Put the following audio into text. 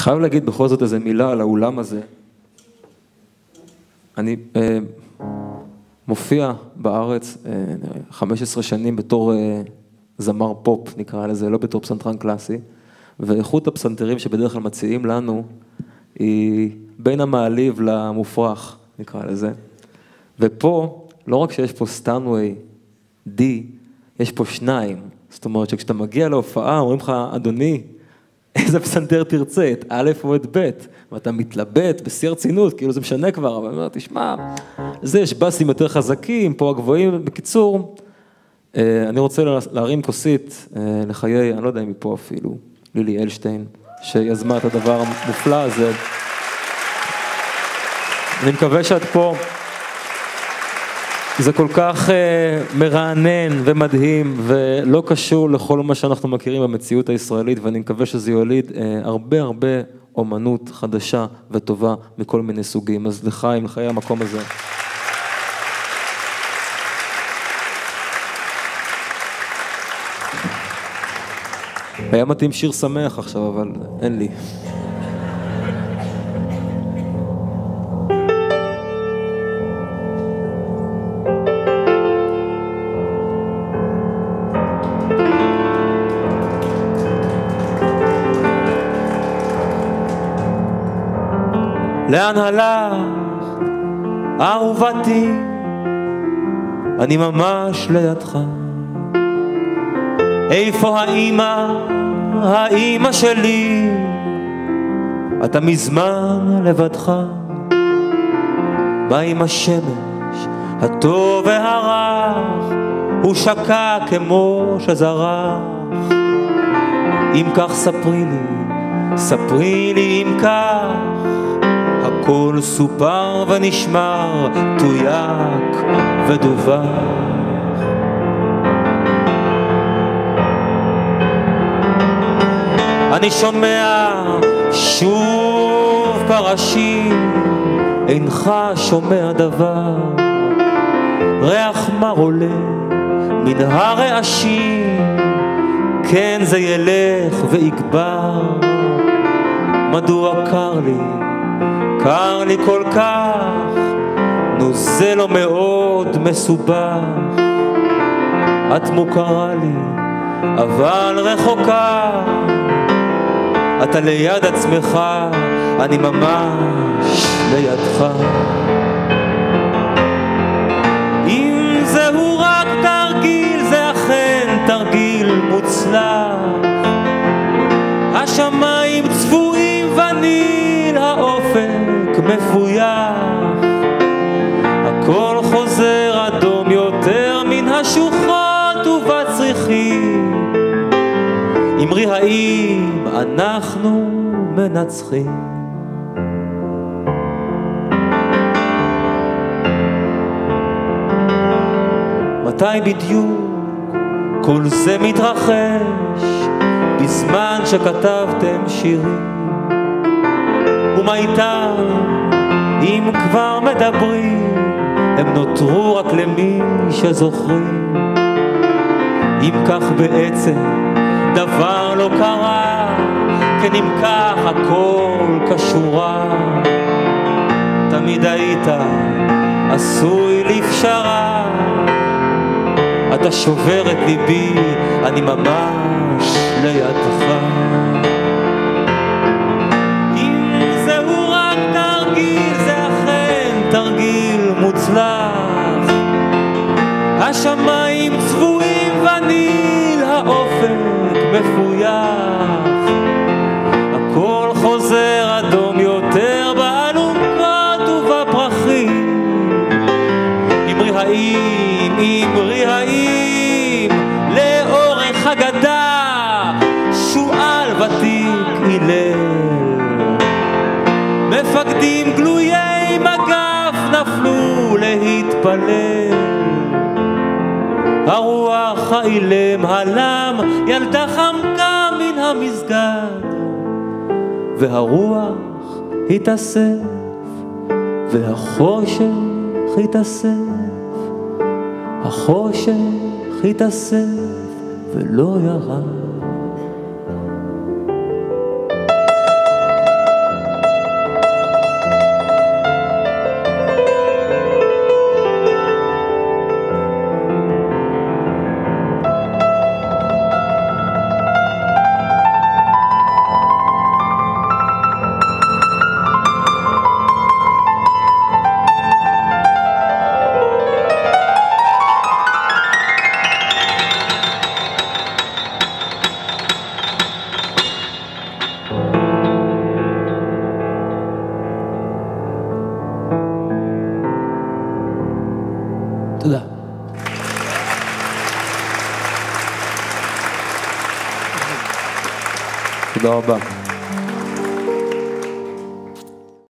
חייב להגיד בכל זאת איזה מילה על האולם הזה. אני אה, מופיע בארץ אה, 15 שנים בתור אה, זמר פופ, נקרא לזה, לא בתור פסנתרן קלאסי, ואיכות הפסנתרים שבדרך כלל מציעים לנו היא בין המעליב למופרך, נקרא לזה. ופה, לא רק שיש פה סטאנווי D, יש פה שניים. זאת אומרת שכשאתה מגיע להופעה, אומרים לך, אדוני, איזה פסנתר תרצה, את א' או את ב', ואתה מתלבט בשיא הרצינות, כאילו זה משנה כבר, אבל אני אומר, תשמע, זה יש באסים יותר חזקים, פה הגבוהים, בקיצור, אה, אני רוצה להרים כוסית אה, לחיי, אני לא יודע אם היא פה אפילו, לילי אלשטיין, שיזמה את הדבר המופלא הזה. אני מקווה שאת פה. זה כל כך uh, מרענן ומדהים ולא קשור לכל מה שאנחנו מכירים במציאות הישראלית ואני מקווה שזה יוליד uh, הרבה הרבה אומנות חדשה וטובה מכל מיני סוגים. אז לחיים, לחיי המקום הזה. היה מתאים שיר שמח עכשיו, אבל אין לי. לאן הלך? אהובתי, אני ממש לידך. איפה האימא, האימא שלי, אתה מזמן לבדך. מה עם השמש, הטוב והרך, הוא שקע כמו שזרח. אם כך ספרי לי, ספרי לי אם כך, הכל סופר ונשמר, תויק ודווח. אני שומע שוב פרשים, אינך שומע דבר, ריח מר עולה מן הרעשים, כן זה ילך ויגבר, מדוע קר לי, קר לי כל כך, נו זה לא מאוד מסובך, את מוכרה לי, אבל רחוקה. אתה ליד עצמך, אני ממש לידך. אם זהו רק תרגיל, זה אכן תרגיל מוצלח. מפויח. הכל חוזר אדום יותר מן השוחות ובצריחים. אמרי האם אנחנו מנצחים? מתי בדיוק כל זה מתרחש בזמן שכתבתם שירים? ומה איתם אם כבר מדברים הם נותרו רק למי שזוכרים אם כך בעצם דבר לא קרה, כן אם כך הכל כשורה. תמיד היית עשוי לפשרה, אתה שובר את ליבי, אני ממש לידך. מפויח, הכל חוזר אדום יותר באלונקות ובפרחים. אמרי האם, אמרי האם, לאורך הגדה, שועל ותיק הלל. מפקדים גלויי מגף נפלו להתפלל. הרוח האילם הלם, ילדה חמקה מן המסגד, והרוח התאסף, והחושך התאסף, החושך התאסף ולא ירד. תודה רבה.